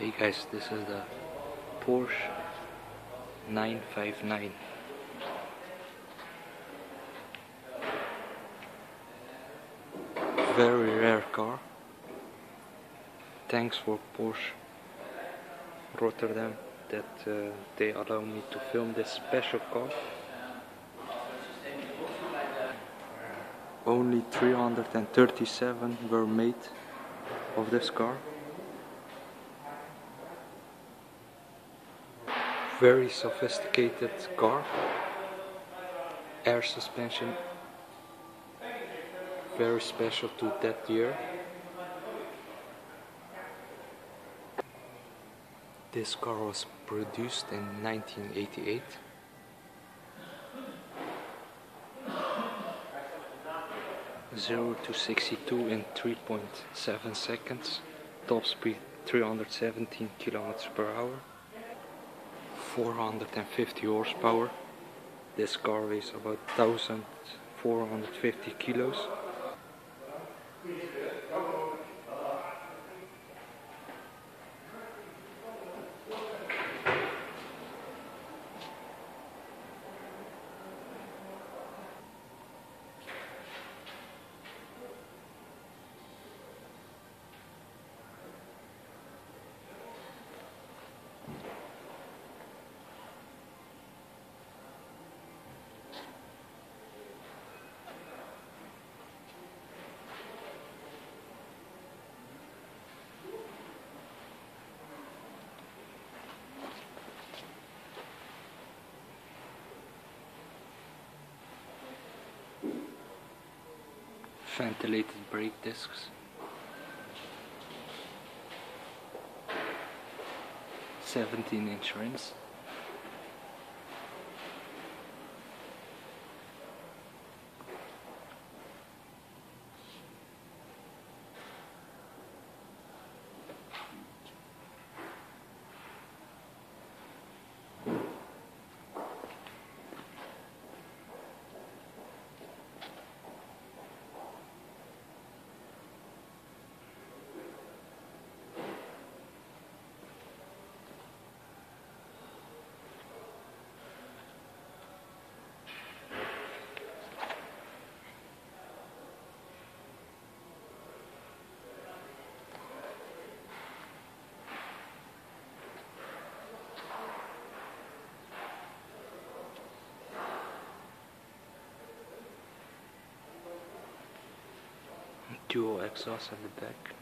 Hey guys, this is the Porsche 959. Very rare car. Thanks for Porsche Rotterdam that uh, they allow me to film this special car. Only 337 were made of this car. Very sophisticated car. Air suspension. Very special to that year. This car was produced in 1988. Zero to 62 in 3.7 seconds. Top speed 317 kilometers per hour. 450 horsepower. This car weighs about 1450 kilos. Ventilated brake discs. Seventeen inch rims. Dual exhaust at the back